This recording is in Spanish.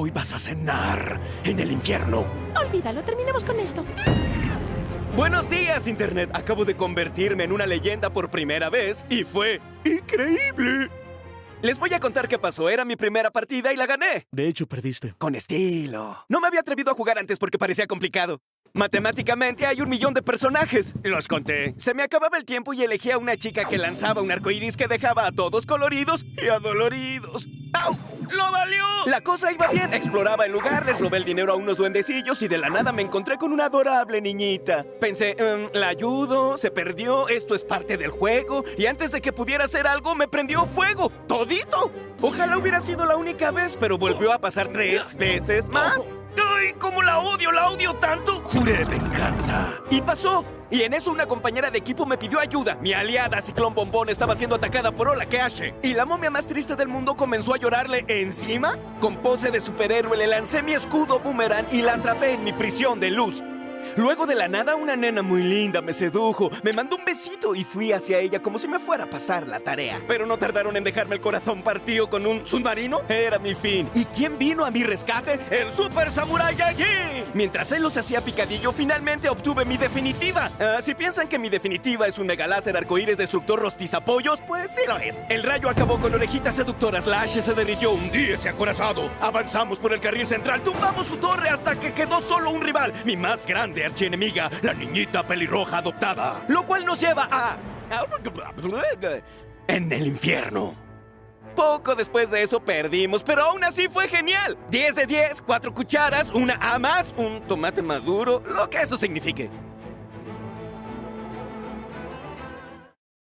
Hoy vas a cenar en el infierno. Olvídalo, terminemos con esto. Buenos días, Internet. Acabo de convertirme en una leyenda por primera vez y fue increíble. Les voy a contar qué pasó. Era mi primera partida y la gané. De hecho, perdiste. Con estilo. No me había atrevido a jugar antes porque parecía complicado. Matemáticamente hay un millón de personajes. Los conté. Se me acababa el tiempo y elegí a una chica que lanzaba un arcoíris que dejaba a todos coloridos y adoloridos. ¡Au! ¡Lo valió! La cosa iba bien. Exploraba el lugar, les robé el dinero a unos duendecillos y de la nada me encontré con una adorable niñita. Pensé, em, la ayudo, se perdió, esto es parte del juego. Y antes de que pudiera hacer algo, me prendió fuego. ¡Todito! Ojalá hubiera sido la única vez, pero volvió a pasar tres veces más. ¡Ay, cómo la odio! ¡La odio tanto! Juré venganza. Y pasó. Y en eso una compañera de equipo me pidió ayuda. Mi aliada Ciclón Bombón estaba siendo atacada por Ola Keashe. Y la momia más triste del mundo comenzó a llorarle encima. Con pose de superhéroe le lancé mi escudo boomerang y la atrapé en mi prisión de luz. Luego de la nada, una nena muy linda me sedujo, me mandó un besito y fui hacia ella como si me fuera a pasar la tarea. Pero no tardaron en dejarme el corazón partido con un submarino. Era mi fin. ¿Y quién vino a mi rescate? ¡El Super Samurai allí! Mientras él los hacía picadillo, finalmente obtuve mi definitiva. Ah, si piensan que mi definitiva es un megaláser arcoíris destructor rostizapollos, pues sí lo es. El rayo acabó con orejitas seductoras, la H se derritió, hundíese acorazado. Avanzamos por el carril central, tumbamos su torre hasta que quedó solo un rival, mi más grande archienemiga, la niñita pelirroja adoptada. Lo cual nos lleva a... En el infierno. Poco después de eso perdimos, pero aún así fue genial. 10 de 10, cuatro cucharas, una A más, un tomate maduro, lo que eso signifique.